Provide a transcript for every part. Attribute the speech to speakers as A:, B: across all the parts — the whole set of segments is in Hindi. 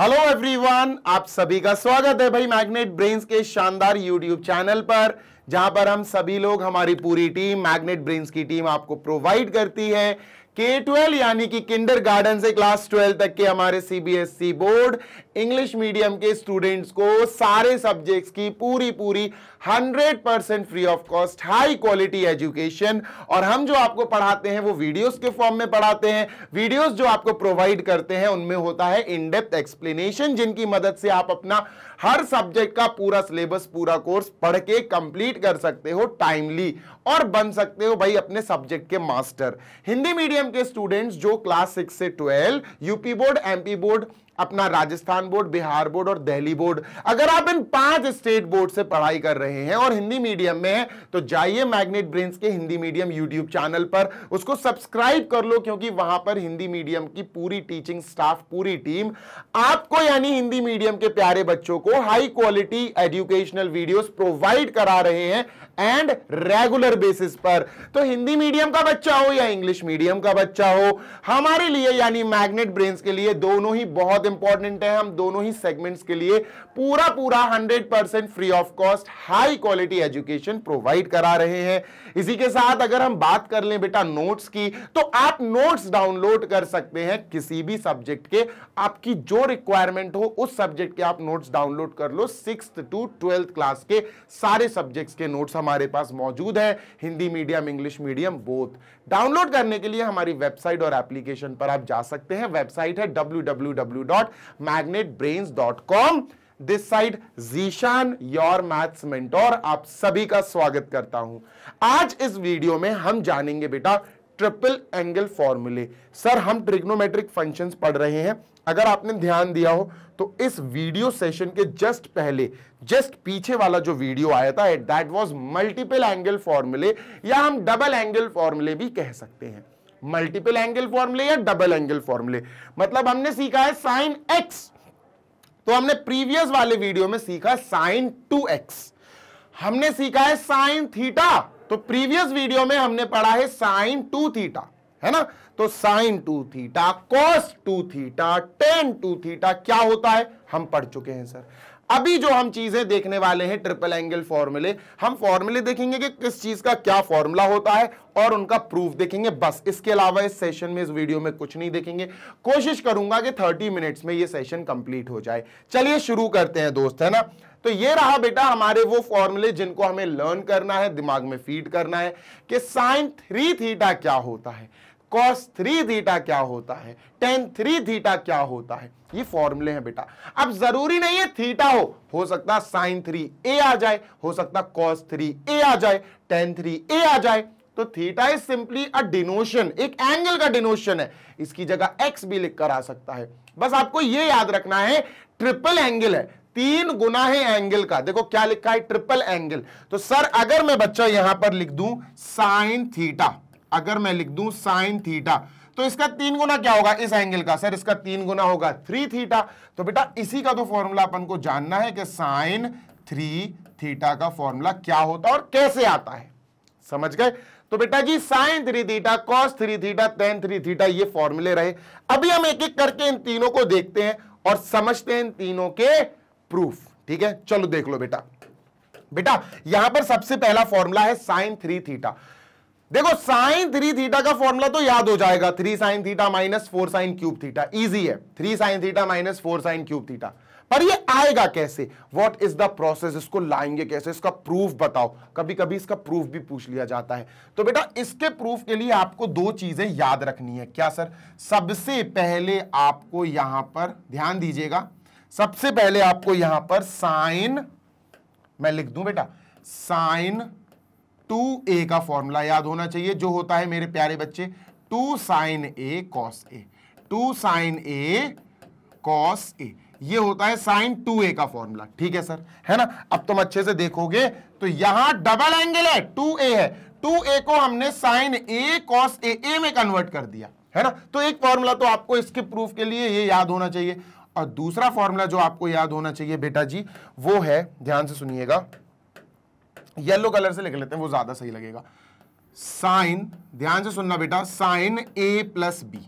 A: हेलो एवरीवन आप सभी का स्वागत है भाई मैग्नेट ब्रेन्स के शानदार यूट्यूब चैनल पर, जहाँ पर हम सभी लोग, हमारी पूरी टीम मैग्नेट ब्रेन्स की टीम आपको प्रोवाइड करती है के ट्वेल्व यानी कि किंडर गार्डन से क्लास ट्वेल्व तक के हमारे सीबीएसई बोर्ड इंग्लिश मीडियम के स्टूडेंट्स को सारे सब्जेक्ट्स की पूरी पूरी 100 percent free of cost high quality education और हम जो आपको पढ़ाते हैं, वो वीडियोस के फॉर्म में पढ़ाते हैं। वीडियोस जो आपको प्रोवाइड करते हैं, उनमें होता है इन डेप्थ एक्सप्लेनेशन जिनकी मदद से आप अपना हर सब्जेक्ट का पूरा सिलेबस पूरा कोर्स पढ़ के कंप्लीट कर सकते हो टाइमली और बन सकते हो भाई अपने सब्जेक्ट के मास्टर हिंदी मीडियम के स्टूडेंट्स जो क्लास सिक्स से twelve UP board MP board अपना राजस्थान बोर्ड, बिहार बोर्ड और दिल्ली बोर्ड। अगर आप इन पाँच स्टेट बोर्ड से पढ़ाई कर रहे हैं और हिंदी मीडियम में है तो जाइए मैग्नेट ब्रेन्स के हिंदी मीडियम यूट्यूब चैनल पर। उसको सब्सक्राइब कर लो, क्योंकि वहाँ पर हिंदी मीडियम की पूरी टीचिंग स्टाफ, पूरी टीम, आपको यानी हिंदी मीडियम के प्यारे बच्चों को high quality educational videos provide करा रहे हैं एंड रेगुलर बेसिस पर। तो हिंदी मीडियम का बच्चा हो या इंग्लिश मीडियम का बच्चा हो, हमारे लिए यानी मैग्नेट ब्रेन्स के लिए दोनों ही बहुत इंपॉर्टेंट है, हम दोनों ही सेगमेंट्स के लिए पूरा पूरा 100 percent free of cost high quality education provide करा रहे हैं। इसी के साथ अगर हम बात कर लें बेटा नोट्स की तो आप नोट्स डाउनलोड कर सकते हैं किसी भी सब्जेक्ट के। आपकी जो रिक्वायरमेंट हो, उस सब्जेक्ट के आप नोट्स डाउनलोड कर लो। सिक्स टू ट्वेल्थ क्लास के सारे सब्जेक्ट्स के नोट्स हमारे पास मौजूद है। Hindi medium English medium both download करने के लिए हमारी वेबसाइट और एप्लीकेशन पर आप जा सकते हैं। वेबसाइट है www.magnetbrains.com this side Zeeshan your maths mentor आप सभी का स्वागत करता हूँ। आज इस वीडियो में हम जानेंगे बेटा ट्रिपल एंगल फॉर्मूले सर हम ट्रिग्नोमेट्रिक फ़ंक्शंस पढ़ रहे हैं। अगर आपने ध्यान दिया हो तो इस वीडियो सेशन के जस्ट पहले जस्ट पीछे वाला जो वीडियो आया था दैट वाज मल्टीपल एंगल फॉर्मूले या हम डबल एंगल फॉर्मूले भी कह सकते हैं। मल्टीपल एंगल फॉर्मूले या डबल एंगल फॉर्मूले मतलब हमने सीखा है साइन एक्स तो हमने प्रीवियस वाले वीडियो में सीखा साइन टू एक्स हमने सीखा है साइन थीटा तो प्रीवियस वीडियो में हमने पढ़ा है साइन टू थीटा है ना? तो sine two theta cos two theta tan two theta क्या होता है? हम पढ़ चुके हैं सर अभी जो हम चीज़ें देखने वाले हैं ट्रिपल एंगल फॉर्मूले हम फॉर्मूले देखेंगे कि किस चीज़ का क्या फॉर्मूला होता है और उनका प्रूफ देखेंगे। बस इसके अलावा इस सेशन में, इस वीडियो में कुछ नहीं देखेंगे। कोशिश करूँगा कि 30 मिनट्स में ये सेशन कंप्लीट हो जाए। चलिए शुरू करते हैं दोस्त, है ना? तो ये रहा बेटा हमारे वो फॉर्मूले जिनको हमें लर्न करना है, दिमाग में फ़ीड करना है कि साइन थ्री थीटा क्या होता है। कॉस थ्री थीटा क्या होता है? टेन थ्री थीटा क्या होता है? ये फॉर्मूले हैं बेटा। अब ज़रूरी नहीं है थीटा हो हो सकता साइन थ्री ए आ जाए, हो सकता कॉस थ्री ए आ जाए टेन थ्री ए आ जाए। तो theta is simply a denotation एक एंगल का डिनोशन है। इसकी जगह एक्स भी लिख कर आ सकता है। बस आपको यह याद रखना है ट्रिपल एंगल है। तीन गुना है एंगल का। देखो क्या लिखा है ट्रिपल एंगल तो सर, अगर मैं बच्चा यहाँ पर लिख दूँ साइन थीटा अगर मैं लिख दूँ साइन थीटा तो इसका तीन गुना क्या होगा? इस एंगल का। सर, इसका तीन गुना होगा थ्री थीटा। तो बेटा, इसी का तो फॉर्मूला अपन को जानना है कि साइन थ्री थीटा का फॉर्मूला क्या होता है और कैसे आता है। समझ गए? तो बेटा जी, sine three theta cos three theta tan three theta, ये फॉर्मूले रहे। अभी हम एक एक करके इन तीनों को देखते हैं और समझते हैं इन तीनों के प्रूफ ठीक है? चलो देख लो बेटा। बेटा, यहाँ पर सबसे पहला फॉर्मूला है साइन थ्री थीटा। देखो साइन थ्री थीटा का फॉर्मूला तो याद हो जाएगा। Three sine theta minus four sine cube theta easy है। Three sine theta minus four sine cube theta पर ये आएगा कैसे? वॉट इज़ द प्रोसेस इसको लाएँगे कैसे? इसका प्रूफ बताओ। कभी कभी इसका प्रूफ भी पूछ लिया जाता है। तो बेटा, इसके प्रूफ के लिए आपको दो चीज़ें याद रखनी है। क्या सर सबसे पहले आपको यहाँ पर ध्यान दीजिएगा। सबसे पहले आपको यहाँ पर साइन मैं लिख दूँ बेटा? साइन टू ए का फॉर्मूला याद होना चाहिए, जो होता है मेरे प्यारे बच्चे, two sine A cos A, two sine A cos A, ये होता है साइन टू ए का फॉर्मूला। ठीक है सर? है ना? अब तुम अच्छे से देखोगे तो यहाँ डबल एंगल है, टू ए है। टू ए को हमने साइन ए कॉस ए ए में कन्वर्ट कर दिया, है ना? तो एक फॉर्मूला तो आपको इसके प्रूफ के लिए ये याद होना चाहिए। और दूसरा फॉर्मूला जो आपको याद होना चाहिए बेटा जी, वो है, ध्यान से सुनिएगा येलो कलर से लिख लेते हैं, वो ज़्यादा सही लगेगा। साइन ध्यान से सुनना बेटा साइन ए प्लस बी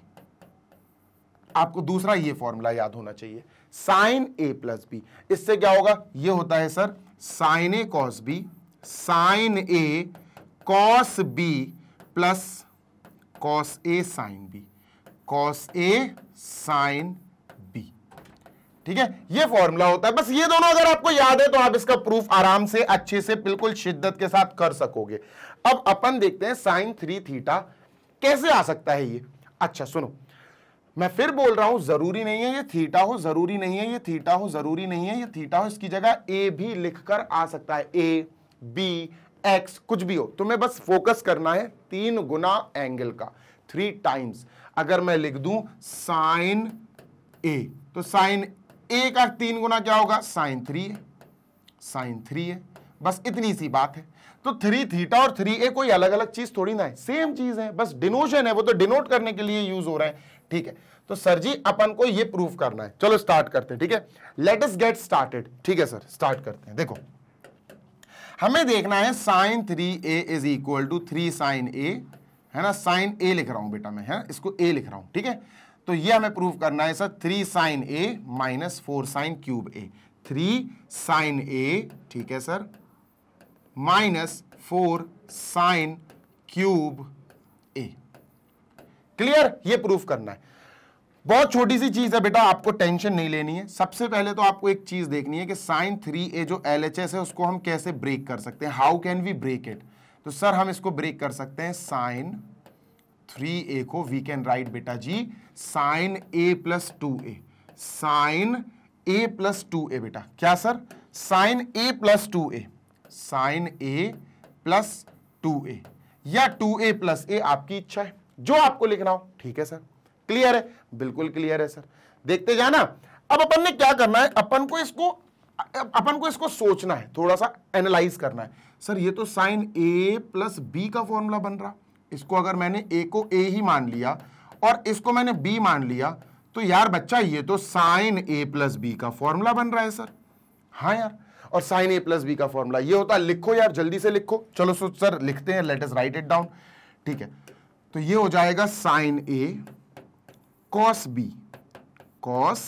A: आपको दूसरा ये फॉर्मूला याद होना चाहिए। साइन ए प्लस बी इससे क्या होगा? ये होता है sir sine A cos B sine A cos B plus cos A sine B cos A sine ठीक है? ये फॉर्मूला होता है। बस ये दोनों अगर आपको याद है तो आप इसका प्रूफ आराम से, अच्छे से, बिल्कुल शिद्दत के साथ कर सकोगे। अब अपन देखते हैं साइन थ्री थीटा कैसे आ सकता है ये? अच्छा सुनो। मैं फिर बोल रहा हूँ, ज़रूरी नहीं है ये थीटा हो, ज़रूरी नहीं है ये थीटा हो, ज़रूरी नहीं है ये थीटा हो। इसकी जगह ए भी लिखकर आ सकता है। ए बी एक्स कुछ भी हो। तुम्हें बस फोकस करना है तीन गुना एंगल का थ्री टाइम्स अगर मैं लिख दूँ साइन ए तो साइन ए का तीन गुना क्या होगा? साइन थ्री है। साइन थ्री है। बस इतनी सी बात है। तो थ्री थीटा और थ्री ए कोई अलग अलग चीज़ थोड़ी ना है। सेम चीज़ है। बस डिनोशन है। वो तो डिनोट करने के लिए यूज़ हो रहा है। ठीक है। तो सर जी, अपन को ये प्रूफ करना है। चलो स्टार्ट करते हैं। ठीक है? लेट अस गेट स्टार्टेड ठीक है, सर। स्टार्ट करते हैं। देखो। हमें देखना है sine three A is equal to three sine A. है ना? साइन ए लिख रहा हूँ बेटा मैं। है इसको ए लिख रहा हूँ। ठीक है? तो ये हमें प्रूफ करना है sir three sine A minus four sine cube A three sine A ठीक है sir minus four sine cube A clear ये प्रूफ करना है। बहुत छोटी सी चीज़ है बेटा, आपको टेंशन नहीं लेनी है। सबसे पहले तो आपको एक चीज़ देखनी है कि साइन थ्री ए जो एल एच एस है, उसको हम कैसे ब्रेक कर सकते हैं? How can we break it तो सर हम इसको ब्रेक कर सकते हैं साइन थ्री ए को वी कैन राइट बेटा जी sine A plus two A sine A plus two A बेटा। क्या sir sine A plus two A sine A plus two A या टू ए प्लस ए आपकी इच्छा है। जो आपको लिखना हो, ठीक है सर क्लियर है? बिल्कुल क्लियर है सर देखते जाना। अब अपन ने क्या करना है? अपन को इसको, अपन को इसको सोचना है। थोड़ा सा एनालाइज करना है। सर ये तो साइन ए प्लस बी का फॉर्मूला बन रहा। इसको अगर मैंने ए को ए ही मान लिया और इसको मैंने बी मान लिया तो यार बच्चा, ये तो साइन ए प्लस बी का फॉर्मूला बन रहा है, सर। हाँ यार, और साइन ए प्लस बी का फॉर्मूला ये होता है, लिखो यार, जल्दी से लिखो। चलो, सो, सर, लिखते हैं लेट राइट इट डाउन ठीक है तो ये हो जाएगा sine A cos B cos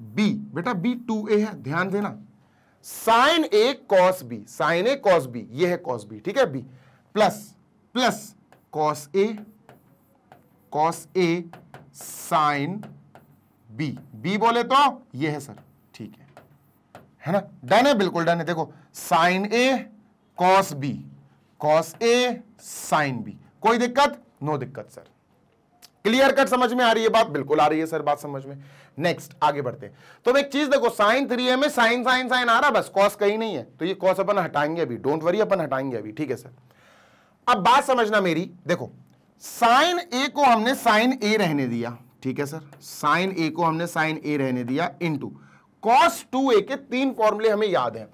A: B बेटा बी टू ए है, ध्यान देना। Sine A cos B sine A cos B ये है कॉस बी ठीक है B plus plus cos A cos A sine B B बोले तो ये है सर, ठीक है। है ना? डन है, बिल्कुल डन है। देखो sine A cos B cos A sine B कोई दिक्कत? नो दिक्कत सर क्लियर कट समझ में आ रही है बात? बिल्कुल आ रही है सर बात समझ में। नेक्स्ट आगे बढ़ते हैं। तो एक चीज़ देखो साइन थ्री ए में साइन साइन साइन आ रहा, बस कॉस कहीं नहीं है। तो ये कॉस अपन हटाएँगे अभी। डोंट वरी अपन हटाएँगे अभी। ठीक है सर अब बात समझना मेरी। देखो, साइन ए को हमने साइन ए रहने दिया। ठीक है, सर? साइन ए को हमने साइन ए रहने दिया इनटू कॉस टू ए के तीन फॉर्मूले हमें याद है।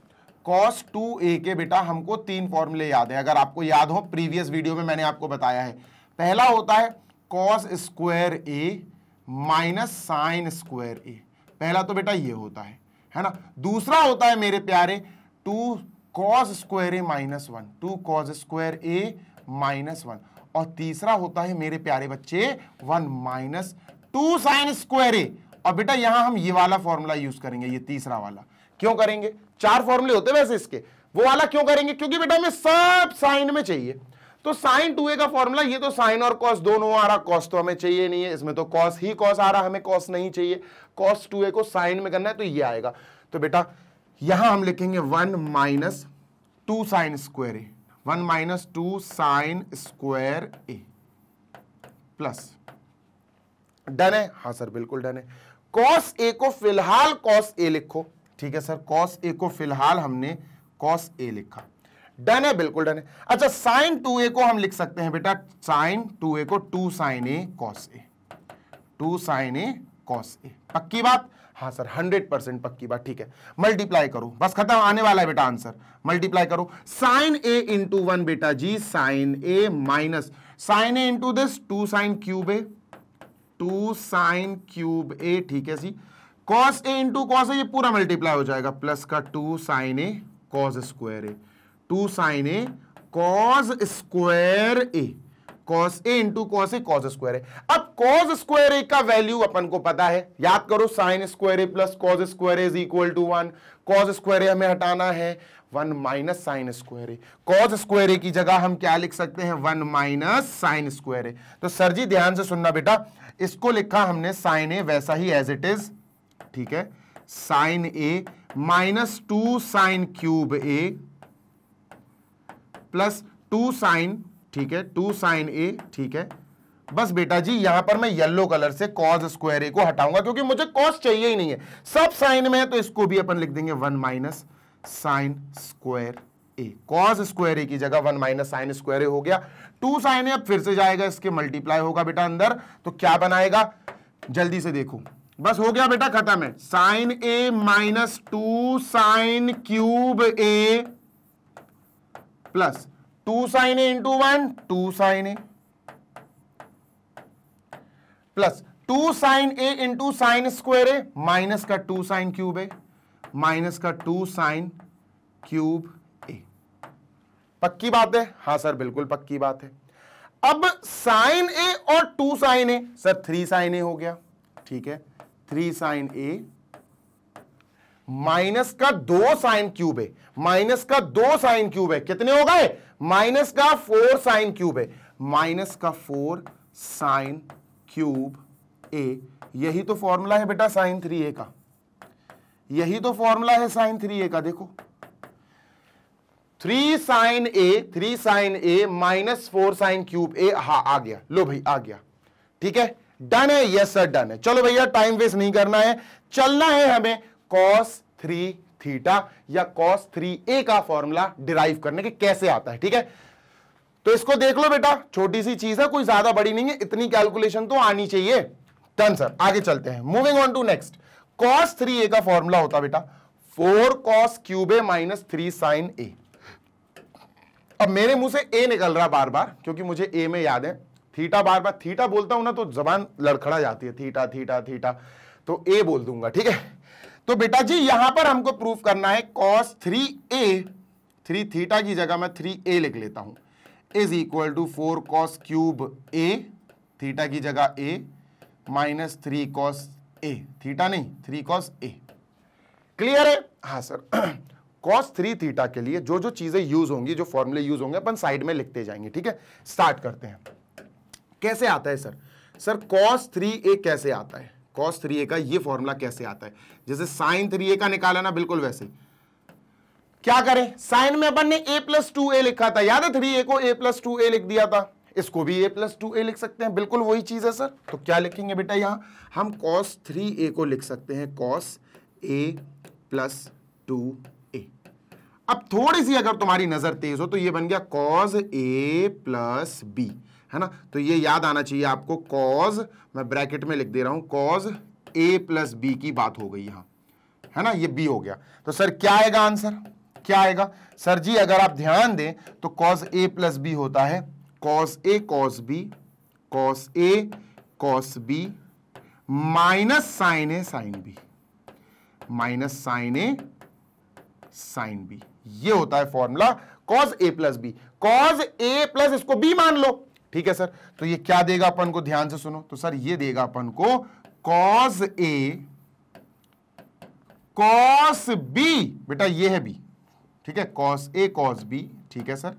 A: कॉस टू ए के बेटा हमको तीन फॉर्मूले याद है। अगर आपको याद हो प्रीवियस वीडियो में मैंने आपको बताया है। पहला होता है cos square A minus sine square A पहला तो बेटा ये होता है। है ना? दूसरा होता है मेरे प्यारे two cos square A minus one two cos square A minus one और तीसरा होता है मेरे प्यारे बच्चे one minus two sine square A और बेटा यहाँ हम ये वाला फॉर्मूला यूज़ करेंगे, ये तीसरा वाला। क्यों करेंगे? चार फॉर्मूले होते वैसे इसके। वो वाला क्यों करेंगे? क्योंकि बेटा हमें सब साइन में चाहिए। तो साइन टू ए का फॉर्मूला ये तो साइन और कॉस दोनों आ रहा कॉस तो हमें चाहिए नहीं है। इसमें तो कॉस ही कॉस आ रहा, हमें कॉस नहीं चाहिए। कॉस टू ए को साइन में करना है तो ये आएगा। तो बेटा यहाँ हम लिखेंगे one minus two sine square A. One minus two sine square A. Plus. Done है? हाँ सर, बिल्कुल डन है। कॉस ए को फ़िलहाल कॉस ए लिखो। ठीक है सर, कॉस ए को फ़िलहाल हमने कॉस ए लिखा। डन है? बिल्कुल डन है। अच्छा साइन टू ए को हम लिख सकते हैं बेटा। साइन टू ए को two sine A cos A. Two sine A cos A, पक्की बात? हाँ सर हंड्रेड परसेंट पक्की बात, ठीक है। मल्टीप्लाई करो। बस खत्म, आने वाला है बेटा आंसर मल्टीप्लाई करो। साइन ए इंटू वन बेटा जी sine A minus sine A into this two sine cube A two sine cube A ठीक है see cos A into cos ये पूरा मल्टीप्लाई हो जाएगा। प्लस का two sine A cos square A two sine A cos square A cos A into cos A cos square A अब कॉस स्क्वायर ए का वैल्यू अपन को पता है। याद करो sine square A plus cos square is equal to one cos square A हमें हटाना है। One minus sine square A cos square A की जगह हम क्या लिख सकते हैं? One minus sine square A तो सर जी, ध्यान से सुनना बेटा। इसको लिखा हमने साइन ए वैसा ही एज इट इज़ ठीक है? Sine A minus two sine cube A plus two sine ठीक है? टू साइन ए, ठीक है? बस बेटा जी यहाँ पर मैं येलो कलर से कॉज स्क्वायर ए को हटाऊँगा, क्योंकि मुझे कॉस चाहिए ही नहीं है। सब साइन में है तो इसको भी अपन लिख देंगे one minus sine square A cos square A की जगह one minus sine square A हो गया। टू साइन ए अब फिर से जाएगा, इसके मल्टीप्लाई होगा बेटा अंदर। तो क्या बनाएगा? जल्दी से देखो। बस हो गया बेटा खत्म है। Sine A minus two sine cube A plus two sine A into one, two sine A. Plus two sine A into sine square A, minus का two sine cube A, minus का टू साइन क्यूब ए। पक्की बात है? हाँ सर, बिल्कुल पक्की बात है। अब साइन ए और two sine A, sir three sine A हो गया, ठीक है? थ्री साइन ए, माइनस का दो साइन क्यूब है माइनस का दो साइन क्यूब है कितने हो गए? माइनस का फोर साइन क्यूब है। माइनस का फोर साइन क्यूब ए। यही तो फॉर्मूला है बेटा साइन थ्री ए का। यही तो फॉर्मूला है साइन थ्री ए का, देखो। Three sine A, three sine A minus four sine cube A, हा, आ गया। लो भाई, आ गया। ठीक है? डन है? यस सर डन है। चलो भैया टाइम वेस्ट नहीं करना है। चलना है हमें कॉस थ्री थीटा या कॉस थ्री ए का फॉर्मूला डिराइव करने के कैसे आता है, ठीक है? तो इसको देख लो बेटा, छोटी सी चीज़ है, कोई ज़्यादा बड़ी नहीं है, इतनी कैलकुलेशन तो आनी चाहिए। डन सर आगे चलते हैं। Moving on to next cos three A का फॉर्मूला होता बेटा, four cos cube A minus three sine A. अब मेरे मुँह से ए निकल रहा बार बार क्योंकि मुझे ए में याद है। थीटा बार बार थीटा बोलता हूँ ना तो जबान लड़खड़ा जाती है, थीटा थीटा थीटा। तो ए बोल दूँगा, ठीक है? तो बेटा जी, यहाँ पर हमको प्रूफ करना है cos three A three theta की जगह मैं थ्री ए लिख लेता हूँ। Is equal to four cos cube A theta की जगह A minus three cos A theta नहीं थ्री कॉस ए क्लियर है? हाँ सर कॉस थ्री थीटा के लिए जो जो चीज़ें यूज़ होंगी, जो फॉर्मूले यूज़ होंगे, अपन साइड में लिखते जाएँगे, ठीक है? स्टार्ट करते हैं। कैसे आता है sir sir cos three A कैसे आता है? कॉस थ्री ए का ये फॉर्मूला कैसे आता है? जैसे साइन थ्री ए का निकाला ना, बिल्कुल वैसे क्या करें? साइन में अपन ने ए प्लस टू ए लिखा था। याद है थ्री ए को ए प्लस टू ए लिख दिया था? इसको भी ए प्लस टू ए लिख सकते हैं। बिल्कुल वही चीज़ है, सर। तो क्या लिखेंगे बेटा यहाँ? हम कॉस थ्री ए को लिख सकते हैं। Cos A plus two A अब थोड़ी सी अगर तुम्हारी नज़र तेज हो तो ये बन गया कॉस ए प्लस बी है ना? तो ये याद आना चाहिए आपको कॉज मैं ब्रैकेट में लिख दे रहा हूँ कॉज ए प्लस बी की बात हो गई यहाँ। है ना? ये बी हो गया। तो सर, क्या आएगा आंसर? क्या आएगा? सर जी, अगर आप ध्यान दें तो कॉज ए प्लस बी होता है। Cos A cos B cos A cos B minus sine A sine B minus sine A sine B ये होता है formula cos A plus B cos A plus इसको बी मान लो। ठीक है, सर? तो ये क्या देगा अपन को? ध्यान से सुनो। तो सर, ये देगा अपन को कॉस ए कॉस बी बेटा, ये है बी ठीक है? कॉस ए कॉस बी ठीक है, sir?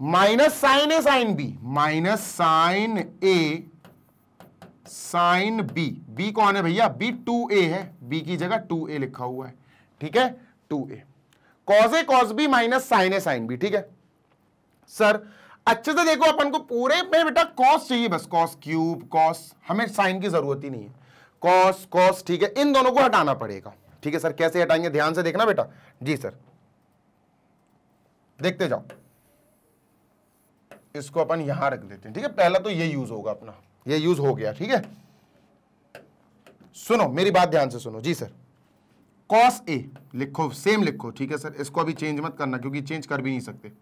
A: Minus sine A sine B minus sine A sine B B कौन है भैया? बी टू ए है। बी की जगह टू ए लिखा हुआ है। ठीक है? Two A cos A cos B minus sine A sine B ठीक है? सर अच्छे से देखो, अपन को पूरे में बेटा कॉस चाहिए बस कॉस क्यूब कॉस हमें साइन की ज़रूरत ही नहीं है। कॉस कॉस ठीक है, इन दोनों को हटाना पड़ेगा। ठीक है, सर, कैसे हटाएँगे? ध्यान से देखना बेटा। जी, सर। देखते जाओ। इसको अपन यहाँ रख देते हैं, ठीक है? पहला तो ये यूज़ होगा अपना। ये यूज़ हो गया, ठीक है? सुनो, मेरी बात ध्यान से सुनो। जी, सर। कॉस ए लिखो सेम लिखो, ठीक है, सर? इसको अभी चेंज मत करना, क्योंकि चेंज कर भी नहीं सकते।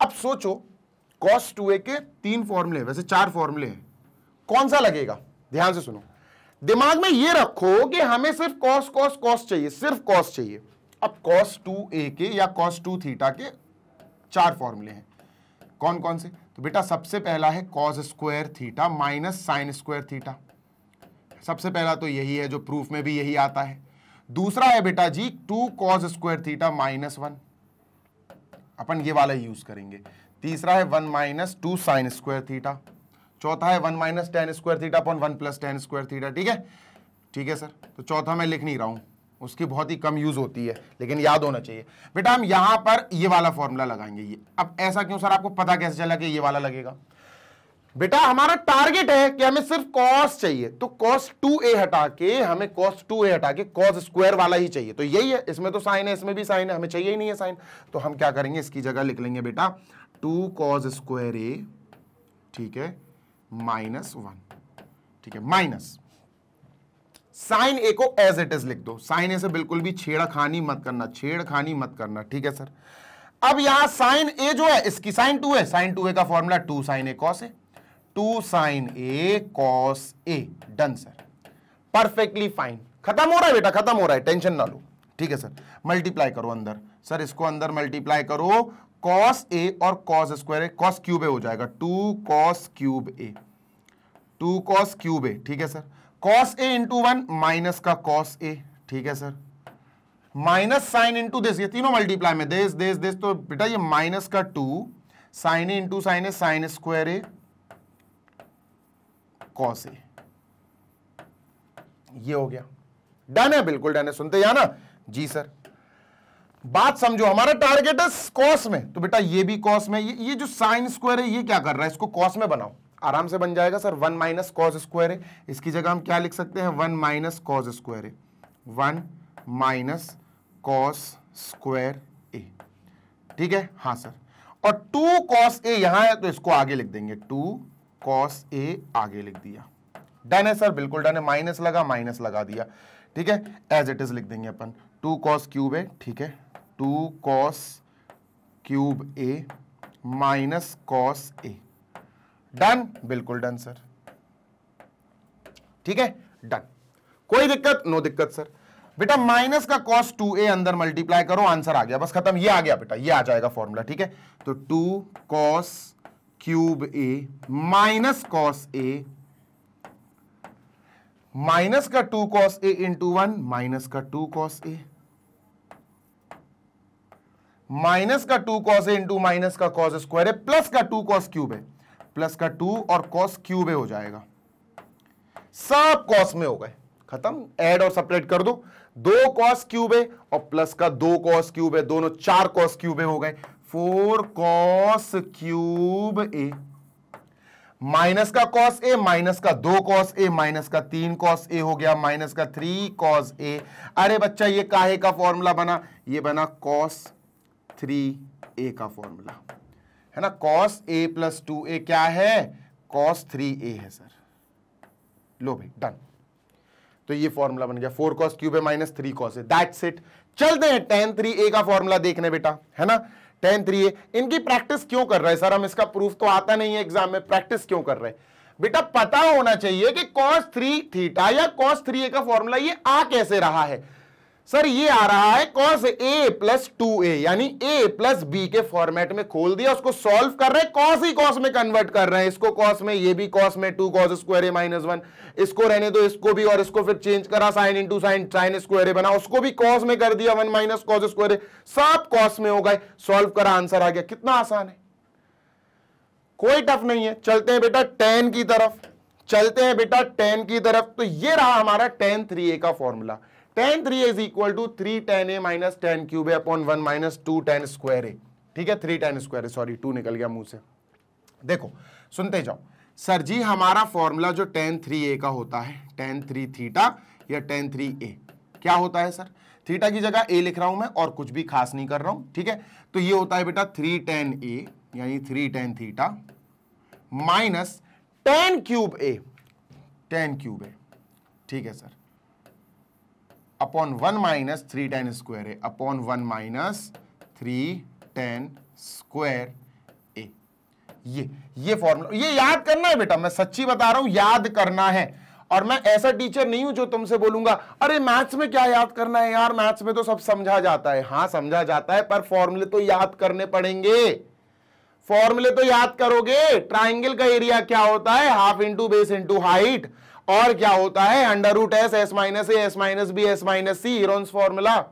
A: अब सोचो कॉस टू ए के तीन फॉर्मूले वैसे चार फॉर्मूले हैं। कौन सा लगेगा? ध्यान से सुनो। दिमाग में ये रखो कि हमें सिर्फ़ कॉस कॉस कॉस चाहिए, सिर्फ़ कॉस चाहिए। अब कॉस टू ए के या कॉस टू थीटा के चार फॉर्मूले हैं। कौन कौन से? तो बेटा सबसे पहला है cos square theta minus sine square theta सबसे पहला तो यही है जो प्रूफ में भी यही आता है। दूसरा है बेटा जी two cos square theta minus one अपन ये वाला यूज़ करेंगे। तीसरा है one minus two sine square theta. चौथा है one minus tan square theta upon one plus tan square theta, ठीक है? ठीक है, सर? तो चौथा मैं लिख नहीं रहा हूँ। उसकी बहुत ही कम यूज़ होती है, लेकिन याद होना चाहिए। बेटा, हम यहाँ पर ये वाला फॉर्मूला लगाएँगे। ये अब ऐसा क्यों, सर? आपको पता कैसे चला कि ये वाला लगेगा? बेटा, हमारा टारगेट है कि हमें सिर्फ़ कॉस चाहिए। तो कॉस टू ए हटा के, हमें कॉस टू ए हटा के कॉस स्क्वायर वाला ही चाहिए। तो यही है। इसमें तो साइन है, इसमें भी साइन है, हमें चाहिए ही नहीं है साइन। तो हम क्या करेंगे? इसकी जगह लिख लेंगे, बेटा। टू कॉस स्क्वायर ए ठीक है माइनस वन ठीक है माइनस साइन ए को एज इट इज़ लिख दो। साइन ए से बिल्कुल भी छेड़खानी मत करना, छेड़खानी मत करना, ठीक है, सर? अब यहाँ साइन ए जो है, इसकी साइन टू है। साइन टू ए का formula two sine A cos है two sine A cos A done sir perfectly fine खत्म हो रहा है बेटा, खत्म हो रहा है। टेंशन ना लो। ठीक है, सर? मल्टीप्लाई करो अंदर। सर इसको अंदर मल्टीप्लाई करो। कॉस ए और cos square cos cube A हो जाएगा। Two cos cube A two cos cube A ठीक है sir? Cos A into one minus का कॉस ए ठीक है sir? Minus sine into this ये तीनों मल्टीप्लाई में देश देश देश तो बेटा ये माइनस का two sine A into sine A sine square A cos A ये हो गया। डन है, बिल्कुल डन है। सुनते या ना जी सर। बात समझो हमारा टारगेट है कॉस में। तो बेटा ये भी कॉस में ये, ये जो साइन स्क्वायर है ये क्या कर रहा है? इसको कॉस में बनाओ। आराम से बन जाएगा sir one minus cos square है। इसकी जगह हम क्या लिख सकते हैं? वन माइनस कॉस स्क्वायर है। One minus cos square A ठीक है? हाँ सर और टू कॉस ए यहाँ है तो इसको आगे लिख देंगे। टू कॉस ए आगे लिख दिया। डन है सर बिल्कुल डन है। माइनस लगा माइनस लगा दिया। ठीक है? एज इट इज़ लिख देंगे अपन। टू कॉस क्यूब है। ठीक है? Two cos cube A minus cos A. Done बिल्कुल डन सर ठीक है? डन कोई दिक्कत? नो दिक्कत सर बेटा माइनस का कॉस टू ए अंदर मल्टीप्लाई करो आंसर आ गया। बस खत्म। ये आ गया बेटा। ये आ जाएगा फॉर्मूला ठीक है? तो two cos cube A minus cos A minus का two cos A into one minus का टू कॉस ए माइनस का two cos A into minus का कॉस स्क्वायर है, प्लस का टू कॉस क्यूब है। प्लस का टू और कॉस क्यूब हो जाएगा। सब कॉस में हो गए। खत्म। ऐड और सपरेट कर दो। दो कॉस क्यूब है और प्लस का दो कॉस क्यूब है। दोनों चार कॉस क्यूब हो गए। Four cos cube A. Minus का कॉस ए, माइनस का दो कॉस ए, माइनस का तीन कॉस ए हो गया। माइनस का थ्री कॉस ए। अरे बच्चा, ये काहे का फॉर्मूला बना? ये बना कॉस थ्री ए का फॉर्मूला है ना? Cos A plus two A क्या है? कॉस थ्री ए है सर लो भाई डन तो ये फॉर्मूला बन गया. फोर कॉस क्यूब है माइनस थ्री कॉस है. दैट्स इट चलते हैं टेन थ्री ए का फॉर्मूला देखने बेटा. है ना? टेन थ्री ए इनकी प्रैक्टिस क्यों कर रहे हैं सर हम इसका प्रूफ तो आता नहीं है एग्ज़ाम में. प्रैक्टिस क्यों कर रहे बेटा, पता होना चाहिए कि कॉस थ्री थीटा या कॉस थ्री ए का फॉर्मूला ये आ कैसे रहा है? सर, ये आ रहा है cos A plus two A यानी ए प्लस बी के फॉर्मेट में खोल दिया, उसको सॉल्व कर रहे हैं कॉस ही कॉस में कन्वर्ट कर रहे हैं। इसको कॉस में, ये भी कॉस में two cos square A minus one इसको रहने दो, इसको भी, और इसको फिर चेंज करा sine into sine sine square A बना उसको भी कॉस में कर दिया one minus cos square A सब कॉस में हो गए। सॉल्व करा आंसर आ गया। कितना आसान है। कोई टफ नहीं है। चलते हैं बेटा टेन की तरफ़। चलते हैं बेटा टेन की तरफ़। तो ये रहा हमारा टेन थ्री ए का formula tan three is equal to three tan A minus tan cube A upon one minus two tan square A ठीक है? Three tan square sorry two निकल गया मुँह से। देखो, सुनते जाओ। सर जी, हमारा फॉर्मूला जो टेन थ्री ए का होता है टेन थ्री थीटा या टेन थ्री ए क्या होता है सर? थीटा की जगह ए लिख रहा हूँ मैं, और कुछ भी खास नहीं कर रहा हूँ, ठीक है? तो ये होता है बेटा थ्री टेन ए यानी three tan theta minus tan cube A tan cube A ठीक है sir? Upon one minus three tan square है upon one minus three tan square A ये ये फॉर्मूला ये याद करना है बेटा, मैं सच्ची बता रहा हूँ, याद करना है। और मैं ऐसा टीचर नहीं हूँ जो तुमसे बोलूँगा, अरे मैथ्स में क्या याद करना है यार? मैथ्स में तो सब समझा जाता है। हाँ, समझा जाता है, पर फॉर्मूले तो याद करने पड़ेंगे। फॉर्मूले तो याद करोगे ट्राइंगल का एरिया क्या होता है? Half into base into height और क्या होता है? Under root S S minus A, S minus B, S minus C, Heron's formula.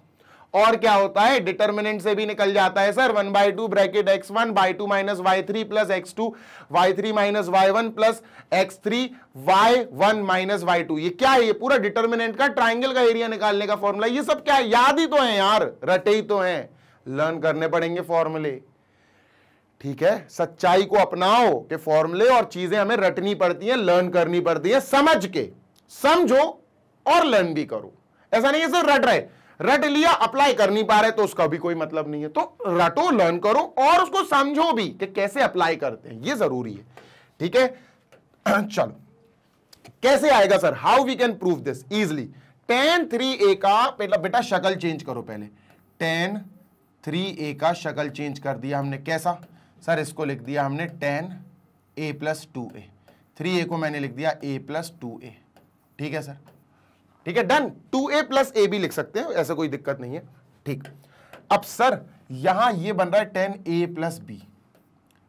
A: और क्या होता है? डिटर्मिनेंट से भी निकल जाता है, sir. One by two bracket X one by two minus Y three plus X two, Y three minus Y one plus X three, Y one minus Y two. ये क्या है? ये पूरा डिटर्मिनेंट का ट्राइंगल का एरिया निकालने का फॉर्मूला। ये सब क्या है? याद ही तो है यार, रटे ही तो है। लर्न करने पड़ेंगे फॉर्मूले। ठीक है? सच्चाई को अपनाओ के फॉर्मूले और चीज़ें हमें रटनी पड़ती हैं लर्न करनी पड़ती है, समझ के, समझो और लर्न भी करो। ऐसा नहीं है सर रट रहे, रट लिया अप्लाई कर नहीं पा रहे तो उसका भी कोई मतलब नहीं है। तो रटो लर्न करो और उसको समझो भी कि कैसे अप्लाई करते हैं, ये ज़रूरी है। ठीक है? चलो। कैसे आएगा sir? How we can prove this easily tan three A का मतलब बेटा, शक्ल चेंज करो पहले। टेन थ्री ए का शक्ल चेंज कर दिया हमने। कैसा? सर, इसको लिख दिया हमने tan A plus two A three A को मैंने लिख दिया ए प्लस टू ए ठीक है, सर? ठीक है done two A plus A भी लिख सकते हैं, ऐसा कोई दिक्कत नहीं है। ठीक। अब सर, यहाँ ये बन रहा है टेन ए प्लस बी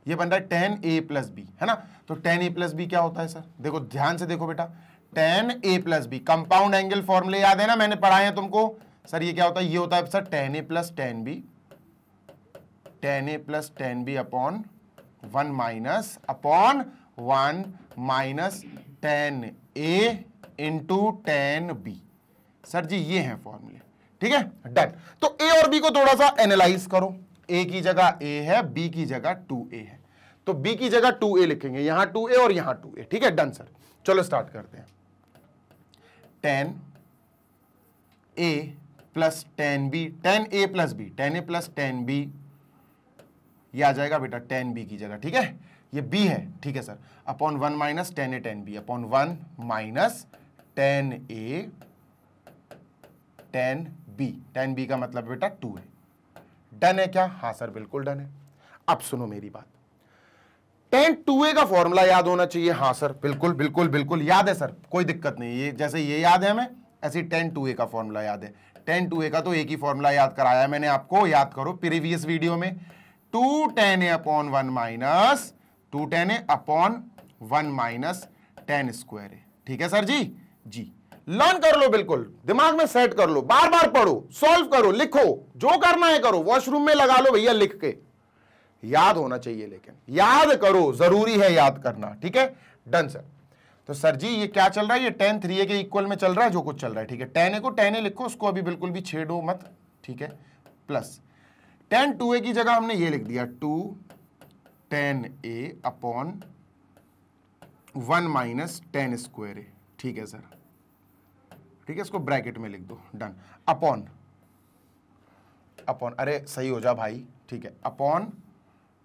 A: ये बन रहा है टेन ए प्लस बी है ना? तो टेन ए प्लस बी क्या होता है, सर? देखो, ध्यान से देखो बेटा। Tan A plus B compound angle फॉर्मूले याद है ना मैंने पढ़ाए हैं तुमको? सर, ये क्या होता है? ये होता है, sir tan A plus tan B tan A plus tan B upon one minus upon one minus tan A into tan B sir जी, ये हैं फॉर्मूले ठीक है? डन तो ए और बी को थोड़ा सा एनालाइज करो। ए की जगह ए है बी की जगह टू ए है। तो बी की जगह टू ए लिखेंगे। यहाँ टू ए और यहाँ टू ए ठीक है? डन सर चलो स्टार्ट करते हैं। Tan A plus tan B tan A plus B tan A plus tan B ये आ जाएगा बेटा टेन बी की जगह, ठीक है? ये बी है, ठीक है sir upon one minus tan A tan B upon one minus tan A tan B tan B का मतलब बेटा टू है. डन है क्या? हाँ सर बिल्कुल डन है. अब सुनो मेरी बात. टेन टू ए का फॉर्मूला याद होना चाहिए. हाँ सर बिल्कुल बिल्कुल बिल्कुल. याद है सर कोई दिक्कत नहीं. ये जैसे ये याद है हमें, ऐसे टेन टू ए का फॉर्मूला याद है. टेन टू ए का तो एक ही फॉर्मूला याद कराया मैंने आपको. याद करो प्रीवियस वीडियो में two tan A upon one minus two tan A upon one minus tan square ठीक है, सर जी? जी। लर्न कर लो बिल्कुल। दिमाग में सेट कर लो। बार बार पढ़ो। सॉल्व करो। लिखो। जो करना है करो। वॉशरूम में लगा लो भैया लिख के। याद होना चाहिए लेकिन। याद करो। ज़रूरी है याद करना। ठीक है? डन सर तो सर जी, ये क्या चल रहा है? ये टेन थ्री ए के इक्वल में चल रहा है? जो कुछ चल रहा है। ठीक है? टेन ए को टेन ए लिखो। उसको अभी बिल्कुल भी छेड़ो मत। ठीक है? प्लस टेन टू ए की जगह हमने ये लिख दिया two tan A upon one minus tan square A ठीक है सर। ठीक है, इसको ब्रैकेट में लिख दो। डन अपॉन अपॉन अरे, सही हो जा भाई। ठीक है। Upon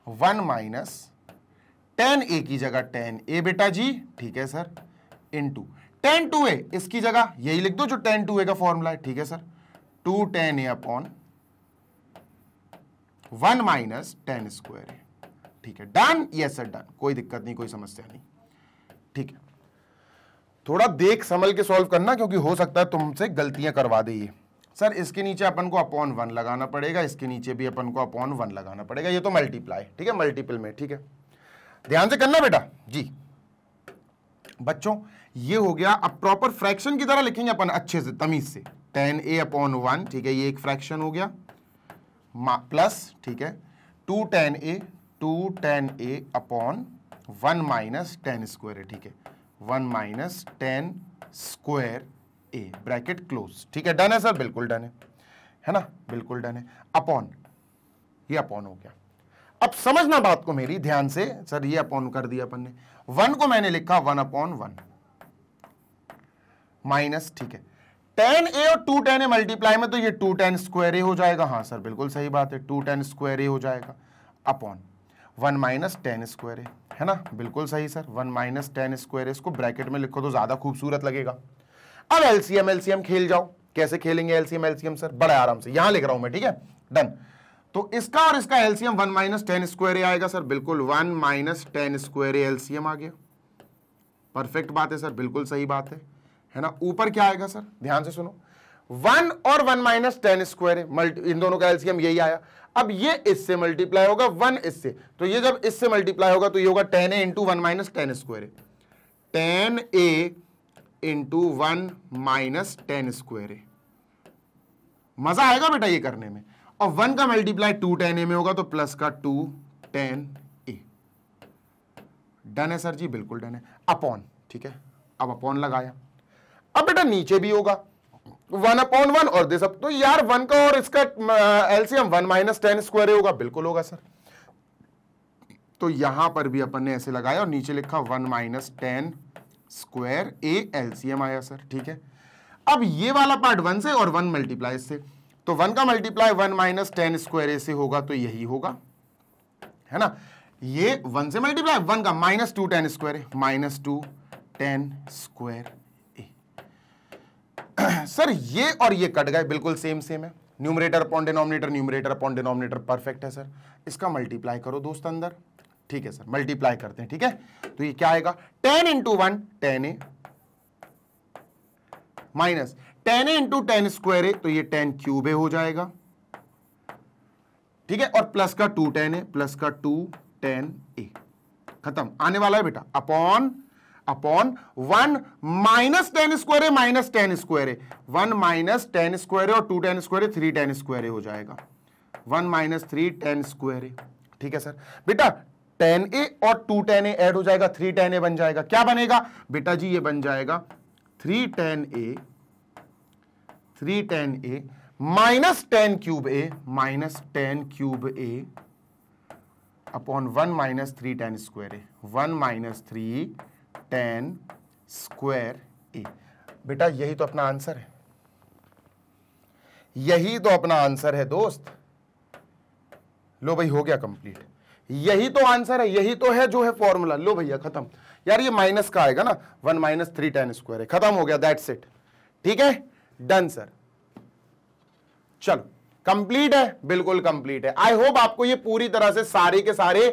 A: one minus tan A की जगह टेन ए बेटा जी। ठीक है sir. Into tan two A इसकी जगह यही लिख दो जो टेन टू ए का फॉर्मूला है। ठीक है sir. Two tan A upon one minus tan square है। ठीक है, डन यस सर डन। कोई दिक्कत नहीं, कोई समस्या नहीं। ठीक है। थोड़ा देख संभल के सॉल्व करना, क्योंकि हो सकता है तुमसे गलतियाँ करवा दे ये। सर इसके नीचे अपन को अपॉन वन लगाना पड़ेगा, इसके नीचे भी अपन को अपॉन वन लगाना पड़ेगा। ये तो मल्टीप्लाई ठीक है मल्टीपल में, ठीक है। ध्यान से करना बेटा? जी। बच्चों, ये हो गया, अब प्रॉपर फ्रैक्शन की तरह लिखेंगे अपन अच्छे से, तमीज से। टेन ए अपॉन वन ठीक है, ये एक फ्रैक्शन हो गया। प्लस ठीक है? Two tan A two tan A upon one minus tan square है, ठीक है? One minus tan square A bracket close ठीक है? डन है सर बिल्कुल डन है। है ना? बिल्कुल डन है। अपॉन ये अपॉन हो गया। अब समझना बात को मेरी, ध्यान से। सर, ये अपॉन कर दिया अपन ने। वन को मैंने लिखा वन अपॉन वन माइनस ठीक है? टेन ए और टू टेन ए मल्टीप्लाई में तो ये टू टेन स्क्वायर ए हो जाएगा। हाँ सर, बिल्कुल सही बात है टू टेन स्क्वायर ए हो जाएगा। Upon one minus tan square A है ना? बिल्कुल सही sir one minus tan square इसको ब्रैकेट में लिखो तो ज़्यादा खूबसूरत लगेगा। अब एलसीएम एलसीएम खेल जाओ। कैसे खेलेंगे एलसीएम एलसीएम सर? बड़े आराम से, यहाँ लिख रहा हूँ मैं, ठीक है? डन तो इसका और इसका LCM one minus tan square A आएगा सर, बिल्कुल one minus tan square LCM आ गया। परफेक्ट बात है सर, बिल्कुल सही बात है। है ना? ऊपर क्या आएगा, सर? ध्यान से सुनो। वन और वन माइनस टेन स्क्वायर है इन दोनों का एलसीएम यही आया। अब ये इससे मल्टीप्लाई होगा, वन इससे। तो ये जब इससे मल्टीप्लाई होगा तो ये होगा tan A into one minus tan square. Tan A into one minus tan square. मज़ा आएगा बेटा ये करने में। और वन का मल्टीप्लाई टू टेन ए में होगा तो प्लस का टू टेन ए। डन है, सर जी? बिल्कुल डन है। अपॉन, ठीक है? अब अपॉन लगाया। अब बेटा नीचे भी होगा। वन अपॉन वन और दे सब तो यार वन का और इसका LCM one minus tan square होगा। बिल्कुल होगा सर तो यहाँ पर भी अपन ने ऐसे लगाया और नीचे लिखा one minus tan square A LCM आया सर ठीक है? अब ये वाला पार्ट वन से और वन मल्टीप्लाई से। तो वन का multiply one minus tan square A से होगा तो यही होगा। है ना? ये वन से मल्टीप्लाई वन का minus two tan square minus two tan square sir, ये और ये कट गए, बिल्कुल सेम सेम है। Numerator upon denominator numerator upon denominator perfect है सर इसका मल्टीप्लाई करो दोस्त अंदर। ठीक है सर मल्टीप्लाई करते हैं, ठीक है? तो ये क्या आएगा? Tan into one tan A minus tan A into tan square A तो ये टेन क्यूब ए हो जाएगा। ठीक है? और प्लस का टू टेन ए प्लस का टू टेन ए। खत्म। आने वाला है बेटा। Upon upon one minus tan square है माइनस टेन स्क्वायर है। वन माइनस टेन स्क्वायर और two tan square three tan square हो जाएगा। One minus three tan square है। ठीक है सर बेटा टेन ए और टू टेन ए हो जाएगा थ्री टेन ए बन जाएगा। क्या बनेगा? बेटा जी, ये बन जाएगा three tan A three tan A minus tan cube A minus tan cube A upon one minus three tan square A one minus three tan square A बेटा, यही तो अपना आंसर है। यही तो अपना आंसर है, दोस्त। लो भाई, हो गया कंप्लीट यही तो आंसर है, यही तो है जो है फॉर्मूला लो भैया, खत्म। यार, ये माइनस का आएगा ना? One minus three tan square है खत्म हो गया दैट्स इट ठीक है? डन सर चलो कंप्लीट है, बिल्कुल कंप्लीट है। आई होप आपको ये पूरी तरह से सारे के सारे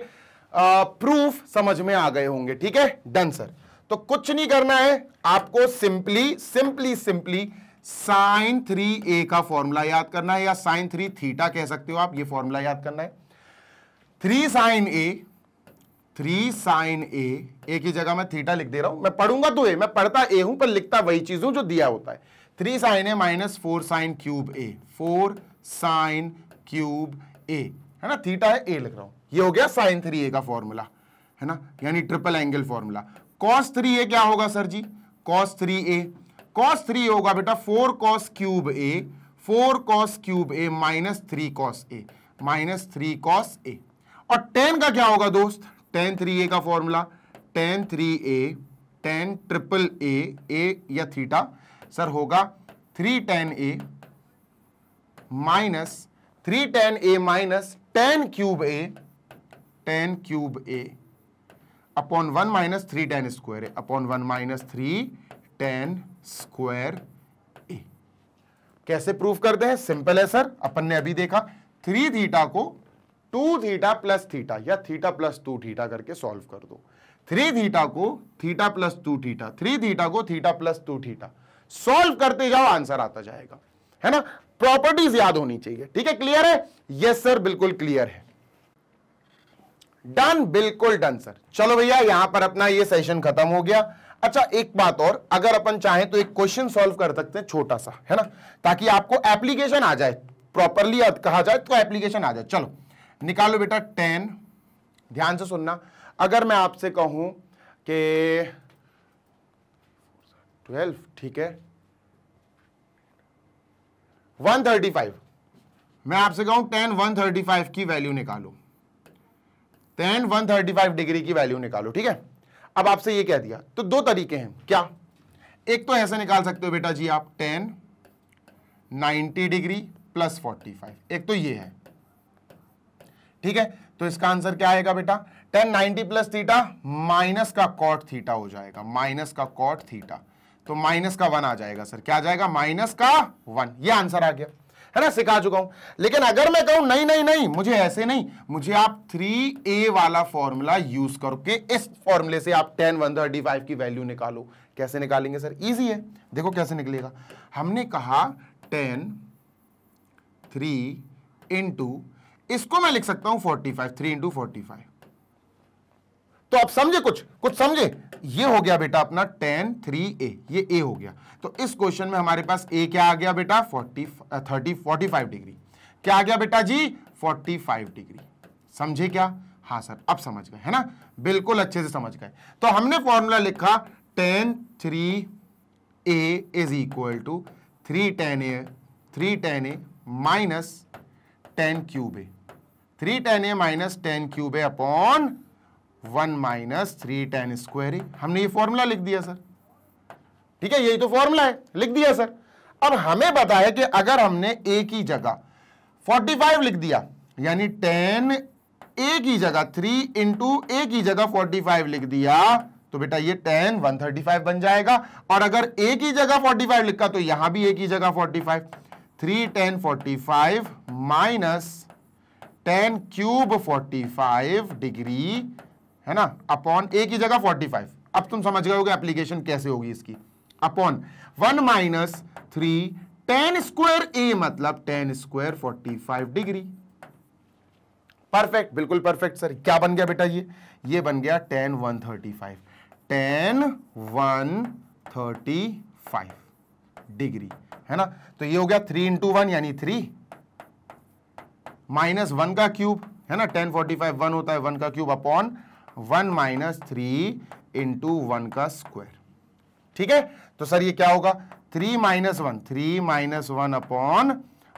A: प्रूफ समझ में आ गए होंगे। ठीक है? डन सर तो कुछ नहीं करना है। आपको simply simply simply sine three A का फॉर्मूला याद करना है या साइन थ्री थीटा कह सकते हो आप, ये फॉर्मूला याद करना है। Three sine A three sine A A की जगह मैं थीटा लिख दे रहा हूँ। मैं पढ़ूँगा तो ए मैं पढ़ता ए हूँ, पर लिखता वही चीज़ हूँ जो दिया होता है। Three sine A minus four sine cube A four sine cube A है ना? थीटा है ए लिख रहा हूँ। ये हो गया साइन थ्री ए का फॉर्मूला है ना? यानी triple angle formula cos three A क्या होगा sir ji? Cos three A cos three होगा बेटा four cos cube A four cos cube A minus three cos A minus three cos A और टेन का क्या होगा दोस्त? टेन थ्री ए का formula tan three A tan triple A A या थीटा सर होगा three tan A minus three tan A minus tan cube A tan cube A upon one minus three tan square A upon one minus three tan square A कैसे प्रूफ करते हैं? सिंपल है सर अपन ने अभी देखा थ्री थीटा को टू थीटा प्लस थीटा या थीटा प्लस टू थीटा करके सॉल्व कर दो। थ्री थीटा को theta plus two theta three theta को theta plus two theta solve करते जाओ आंसर आता जाएगा। है ना? प्रॉपर्टीज़ याद होनी चाहिए। ठीक है? क्लियर है? यस सर बिल्कुल क्लियर है। डन बिल्कुल डन सर चलो भैया, यहाँ पर अपना ये सेशन खत्म हो गया। अच्छा एक बात और, अगर अपन चाहें तो एक क्वेश्चन सॉल्व कर सकते हैं, छोटा सा, है ना? ताकि आपको एप्लीकेशन आ जाए प्रॉपरली कहा जाए तो एप्लीकेशन आ जाए। चलो, निकालो बेटा टेन ध्यान से सुनना। अगर मैं आपसे कहूँ कि ट्वेल्व ठीक है? वन थर्टी फाइव मैं आपसे कहूँ टेन वन थर्टी फाइव की वैल्यू निकालो। थर्टी फाइव डिग्री की वैल्यू निकालो, ठीक है? अब आपसे ये कह दिया तो दो तरीके हैं, क्या? एक तो ऐसे निकाल सकते हो बेटा जी आप tan ninety degree plus forty five एक तो ये है। ठीक है? तो इसका आंसर क्या आएगा बेटा? Tan ninety plus theta minus का कॉट थीटा हो जाएगा माइनस का कॉट थीटा तो माइनस का वन आ जाएगा सर क्या आ जाएगा? माइनस का वन ये आंसर आ गया। है ना, सिखा चुका हूँ। लेकिन अगर मैं कहूँ, नहीं नहीं नहीं, मुझे ऐसे नहीं, मुझे आप थ्री ए वाला फॉर्मूला यूज़ करके इस फॉर्मूले से आप टेन वन थर्टी फाइव की वैल्यू निकालो। कैसे निकालेंगे सर? इजी है। देखो कैसे निकलेगा। हमने कहा टेन थ्री इंटू इसको मैं लिख सकता हूँ forty five three into forty five तो आप समझे कुछ? कुछ समझे? ये हो गया बेटा अपना टेन थ्री ए ये ए हो गया। तो इस क्वेश्चन में हमारे पास ए क्या आ गया बेटा? Forty thirty forty five degree क्या आ गया बेटा जी? फोर्टी फाइव डिग्री समझे क्या? हाँ सर, अब समझ गए, है ना? बिल्कुल अच्छे से समझ गए। तो हमने फॉर्मूला लिखा tan three A is equal to three tan A three tan A minus tan cube A three tan A minus tan cube A upon one minus three tan square हमने ये फॉर्मूला लिख दिया, सर। ठीक है, यही तो फॉर्मूला है। लिख दिया, सर। अब हमें बताया कि अगर हमने ए की जगह 45 लिख दिया, यानी 10 ए की जगह 3 इंटू ए की जगह 45 लिख दिया तो बेटा ये 10 135 बन जाएगा। और अगर ए की जगह 45 लिखा तो यहाँ भी ए की जगह 45 3 10 45 माइनस टेन क्यूब 45 डिग्री है ना? अपॉन ए की जगह 45 अब तुम समझ गए होगे एप्लीकेशन कैसे होगी इसकी. Upon one minus three tan square A मतलब tan square forty five degree perfect बिल्कुल परफेक्ट सर क्या बन गया बेटा ये? ये बन गया tan one thirty five tan one thirty five degree है ना? तो ये हो गया थ्री इंटू वन यानी थ्री माइनस वन का क्यूब है ना? टेन फोर्टी फाइव वन होता है वन का cube upon one minus three into one का स्क्वायर। ठीक है? तो सर, ये क्या होगा? Three minus one, three minus one upon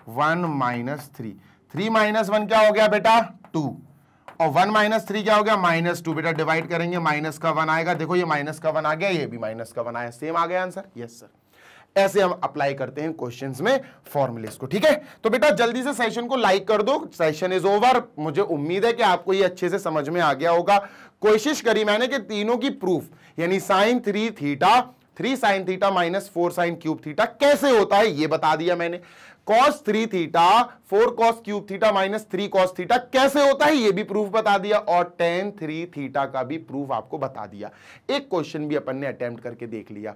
A: one minus three. Three minus one क्या हो गया बेटा? टू। और वन माइनस थ्री क्या हो गया? Minus two. बेटा डिवाइड करेंगे, माइनस का वन आएगा। देखो, ये माइनस का वन आ गया, ये भी माइनस का वन आया। सेम आ गया आंसर यस सर ऐसे हम अप्लाई करते हैं क्वेश्चंस में फॉर्मुलेस को, ठीक है? तो बेटा, जल्दी से सेशन को लाइक कर दो। सेशन इज़ ओवर मुझे उम्मीद है कि आपको ये अच्छे से समझ में आ गया होगा। कोशिश करी मैंने कि तीनों की प्रूफ यानी sine three theta three sine theta minus four sine cube theta कैसे होता है, ये बता दिया मैंने। Cos three theta four cos cube theta minus three cos theta कैसे होता है, ये भी प्रूफ बता दिया। और टेन थ्री थीटा का भी प्रूफ आपको बता दिया। एक क्वेश्चन भी अपन ने अटेम्प्ट करके देख लिया।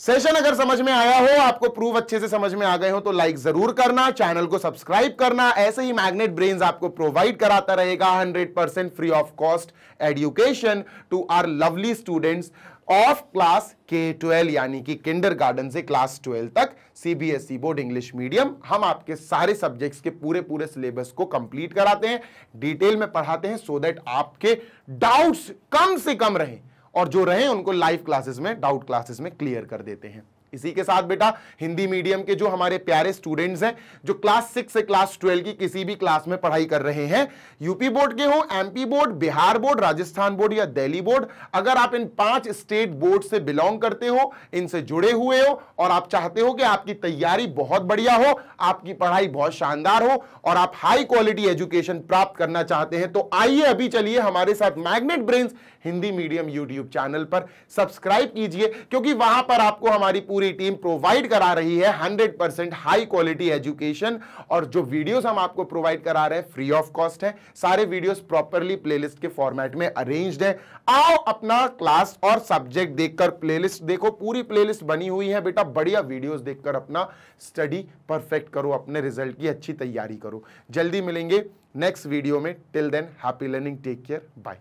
A: सेशन अगर समझ में आया हो, आपको प्रूफ अच्छे से समझ में आ गए हो तो लाइक ज़रूर करना चैनल को सब्सक्राइब करना, ऐसे ही मैग्नेट ब्रेन्स आपको प्रोवाइड कराता रहेगा 100% free of cost education to our lovely students of class K twelve यानी कि किंडर गार्डन से क्लास ट्वेल्व तक सीबीएसई बोर्ड इंग्लिश मीडियम हम आपके सारे सब्जेक्ट्स के पूरे पूरे सिलेबस को कंप्लीट कराते हैं डिटेल में पढ़ाते हैं सो so दैट आपके डाउट्स कम से कम रहें। और जो रहे उनको लाइव क्लासेस में डाउट क्लासेस में क्लियर कर देते हैं। इसी के साथ बेटा, हिंदी मीडियम के जो हमारे प्यारे स्टूडेंट्स हैं, जो क्लास सिक्स से क्लास ट्वेल्व की किसी भी क्लास में पढ़ाई कर रहे हैं यूपी बोर्ड के हो MP board Bihar board Rajasthan board या दिल्ली बोर्ड अगर आप इन पाँच स्टेट बोर्ड से बिलोंग करते हो, इनसे जुड़े हुए हो, और आप चाहते हो कि आपकी तैयारी बहुत बढ़िया हो, आपकी पढ़ाई बहुत शानदार हो, और आप हाई क्वालिटी एजुकेशन प्राप्त करना चाहते हैं तो आइए अभी चलिए हमारे साथ magnet brains Hindi medium YouTube channel पर। सब्सक्राइब कीजिए, क्योंकि वहाँ पर आपको हमारी पूरी टीम प्रोवाइड करा रही है 100 परसेंट हाई क्वालिटी एजुकेशन। और जो वीडियोस हम आपको प्रोवाइड करा रहे हैं, फ्री ऑफ़ कॉस्ट है। सारे वीडियोस प्रॉपरली प्लेलिस्ट के फॉर्मेट में अरेंज्ड है। आओ अपना क्लास और सब्जेक्ट देखकर प्लेलिस्ट देखो। पूरी प्लेलिस्ट बनी हुई है बेटा। बढ़िया वीडियोस देखकर अपना स्टडी परफेक्ट करो, अपने रिज़ल्ट की अच्छी तैयारी करो। जल्दी मिलेंगे नेक्स्ट वीडियो में। Till then, happy learning, take care, bye.